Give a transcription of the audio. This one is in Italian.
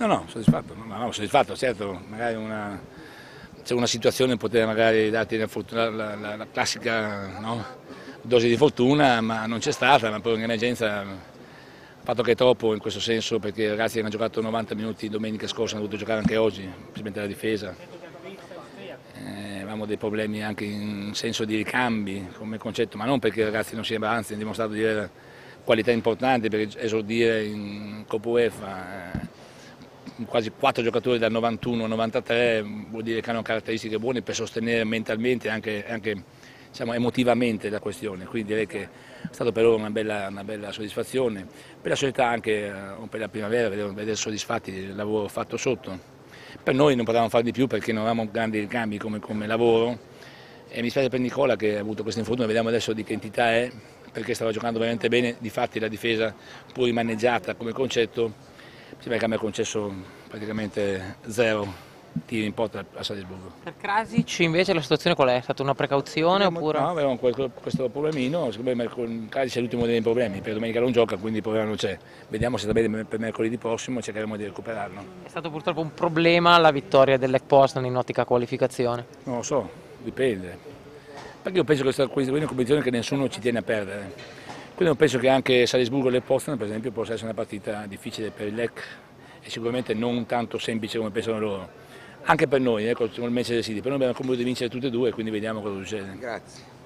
No, no, soddisfatto, no, no, soddisfatto, certo, magari una, c'è una situazione poteva magari darti la, la, la, la classica no? dose di fortuna, ma non c'è stata, ma poi in emergenza, il fatto che è troppo in questo senso, perché i ragazzi hanno giocato 90 minuti domenica scorsa, hanno dovuto giocare anche oggi, specialmente la difesa. Eh, avevamo dei problemi anche in senso di ricambi come concetto, ma non perché i ragazzi non siano, anzi hanno dimostrato di avere qualità importanti per esordire in Coppa UEFA. Eh, quasi quattro giocatori dal 91 al 93 vuol dire che hanno caratteristiche buone per sostenere mentalmente e anche, anche diciamo, emotivamente la questione, quindi direi che è stata per loro una bella, una bella soddisfazione, per la società anche eh, per la primavera, vedere, soddisfatti del lavoro fatto sotto. Per noi non potevamo fare di più perché non avevamo grandi ricambi come, come lavoro. E mi spiace per Nicola che ha avuto questo infortunio, vediamo adesso di che entità è, perché stava giocando veramente bene, difatti la difesa pur rimaneggiata come concetto sembra che mi ha concesso praticamente zero tiri in porta a Salisburgo. Per Krasic invece la situazione qual è? È stata una precauzione Abbiamo, oppure? No, avevamo questo problemino, secondo me Krasic è l'ultimo dei problemi, per domenica non gioca quindi il problema non c'è. Vediamo se sta bene per mercoledì prossimo e cercheremo di recuperarlo. È stato purtroppo un problema la vittoria dell'Ec Postan in ottica qualificazione? Non lo so, dipende. Perché io penso che questa è una competizione che nessuno ci tiene a perdere. Quindi penso che anche Salisburgo e le Postan per esempio possa essere una partita difficile per il LEC e sicuramente non tanto semplice come pensano loro. Anche per noi, ecco, il Manchester City, per noi abbiamo il compito di vincere tutte e due, quindi vediamo cosa succede. Grazie.